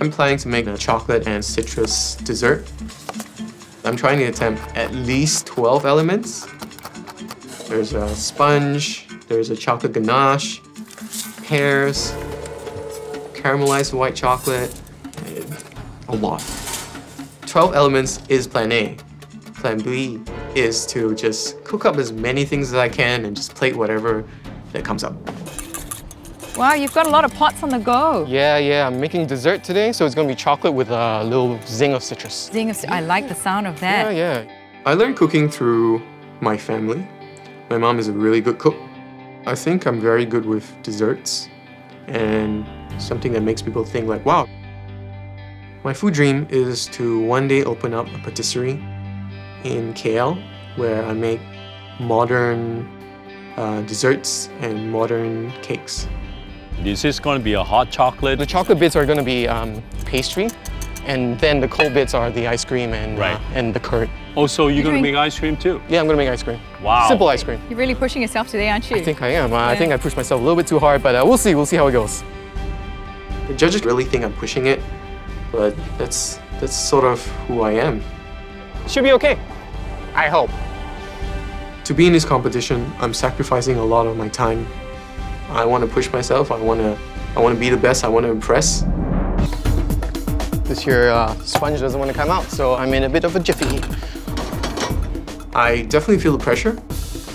I'm planning to make a chocolate and citrus dessert. I'm trying to attempt at least 12 elements. There's a sponge, there's a chocolate ganache, pears, caramelized white chocolate, a lot. 12 elements is plan A. Plan B is to just cook up as many things as I can and just plate whatever that comes up. Wow, you've got a lot of pots on the go. Yeah, yeah, I'm making dessert today, so it's gonna be chocolate with a little zing of citrus. Zing of, citrus. I like the sound of that. Yeah, yeah. I learned cooking through my family. My mom is a really good cook. I think I'm very good with desserts and something that makes people think like, wow. My food dream is to one day open up a patisserie in KL where I make modern uh, desserts and modern cakes. Is this going to be a hot chocolate? The chocolate bits are going to be um, pastry, and then the cold bits are the ice cream and, right. uh, and the curd. Oh, so you're, going to make ice cream too? Yeah, I'm going to make ice cream. Wow. Simple ice cream. You're really pushing yourself today, aren't you? I think I am. Uh, yeah. I think I pushed myself a little bit too hard, but uh, we'll see. We'll see how it goes. The judges really think I'm pushing it, but that's, that's sort of who I am. Should be okay. I hope. To be in this competition, I'm sacrificing a lot of my time. I want to push myself. I want to, I want to be the best. I want to impress. This here uh, sponge doesn't want to come out, so I'm in a bit of a jiffy. I definitely feel the pressure.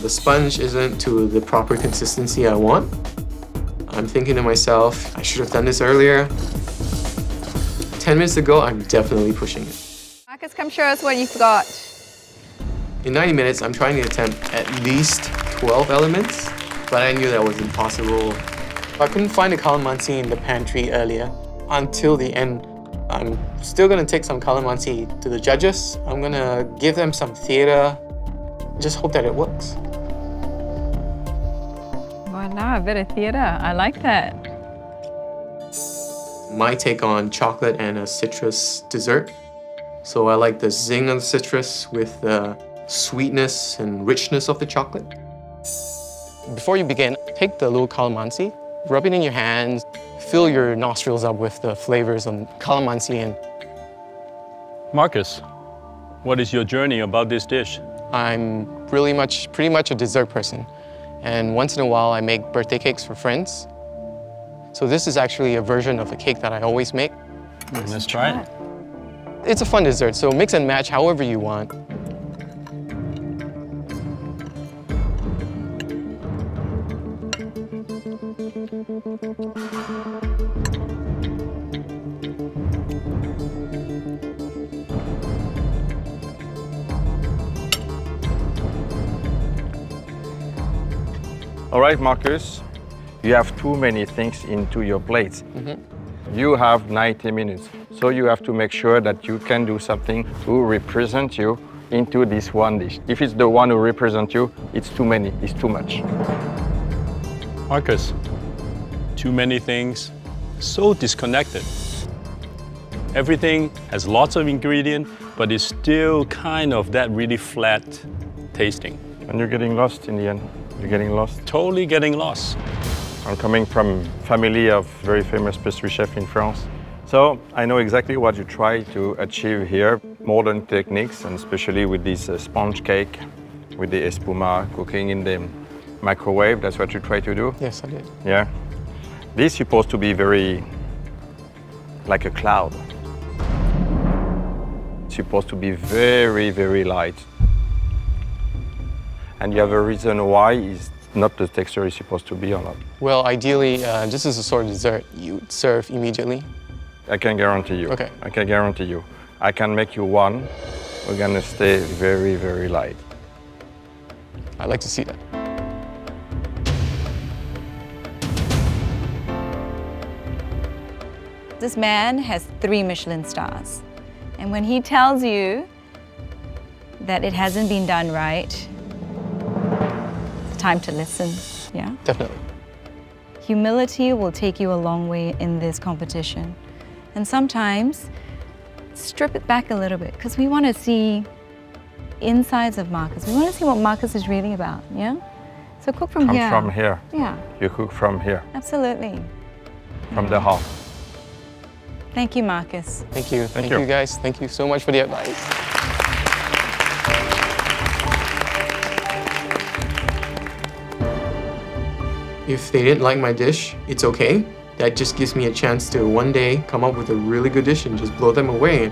The sponge isn't to the proper consistency I want. I'm thinking to myself, I should have done this earlier. 10 minutes ago, I'm definitely pushing it. Marcus, come show us what you've got. In 90 minutes, I'm trying to attempt at least 12 elements, but I knew that was impossible. I couldn't find a calamansi in the pantry earlier. Until the end, I'm still gonna take some calamansi to the judges. I'm gonna give them some theater, just hope that it works. Voila, a bit of theater. I like that. My take on chocolate and a citrus dessert. So I like the zing of the citrus with the sweetness and richness of the chocolate. Before you begin, take the little calamansi, rub it in your hands, fill your nostrils up with the flavors of calamansi and... Marcus, what is your journey about this dish? I'm really much, pretty much a dessert person. And once in a while, I make birthday cakes for friends. So this is actually a version of a cake that I always make. Mm, let's, Let's try it. It's a fun dessert, so mix and match however you want. All right, Marcus, you have too many things into your plates. Mm -hmm. You have 90 minutes, so you have to make sure that you can do something to represent you into this one dish. If it's the one who represents you, it's too many, it's too much. Marcus, too many things, so disconnected. Everything has lots of ingredient, but it's still kind of that really flat tasting. And you're getting lost in the end. You're getting lost? Totally getting lost. I'm coming from family of very famous pastry chef in France. So I know exactly what you try to achieve here. Modern techniques, and especially with this uh, sponge cake, with the espuma, cooking in the microwave. That's what you try to do? Yes, I did. Yeah. This is supposed to be very, like a cloud. It's supposed to be very, very light. And you have a reason why is not the texture is supposed to be or not. Well, ideally, uh, this is a sort of dessert you serve immediately. I can guarantee you. Okay. I can guarantee you. I can make you one. We're gonna stay very, very light. I like to see that. This man has three Michelin stars. And when he tells you that it hasn't been done right, time to listen, yeah? Definitely. Humility will take you a long way in this competition. And sometimes, strip it back a little bit, because we want to see insides of Marcus. We want to see what Marcus is really about, yeah? So cook from Come here. from here. Yeah. You cook from here. Absolutely. From the heart. Thank you, Marcus. Thank you. Thank, you. you guys. Thank you so much for the advice. If they didn't like my dish, it's okay. That just gives me a chance to one day come up with a really good dish and just blow them away.